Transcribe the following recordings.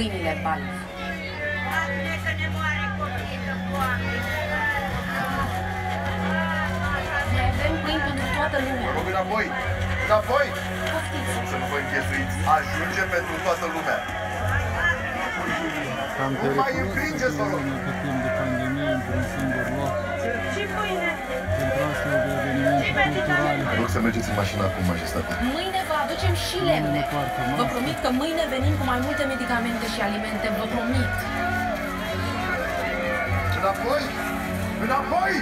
pâinile bani. Doamne, să ne moare copilul, Doamne! Mai avem pâini pentru toată lumea. Rog înapoi! Înapoi! Poftiți! Să nu vă închesuiți. Ajunge pentru toată lumea. Cam Nu mai înfringeți, vă rog. pe timp de pandemie într-un singur loc Și pâine! Vă rog să mergeți în mașină acum, majestate. Mâine vă aducem și lemne. Vă promit că mâine venim cu mai multe medicamente și alimente, vă promit. Înapoi! Înapoi!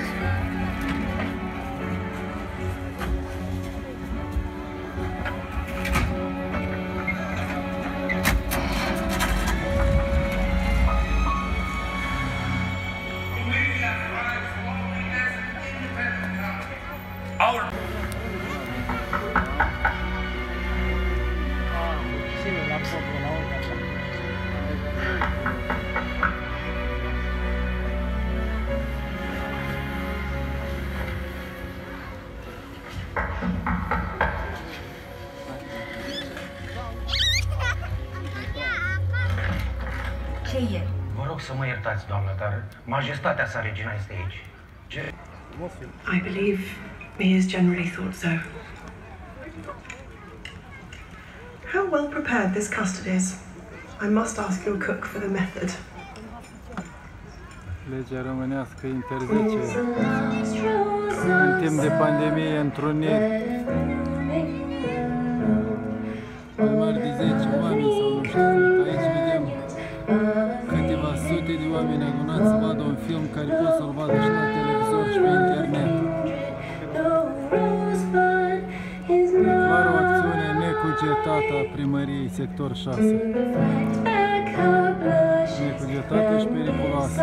Ce e? Vă rog să mă iertați, doamnă, dar majestatea sa regina este aici. Ce? I believe he has generally thought so. How well prepared this custard is. I must ask your cook for the method. Legea românească interzice în timp de pandemie întruniri mai mari de 10 oameni sau nu știu. Aici vedem câteva sute de oameni adunați să vadă un film care pot să-l vadă și la televizor și pe internet. Necugetată a primăriei sector 6. Necugetată și periculoasă.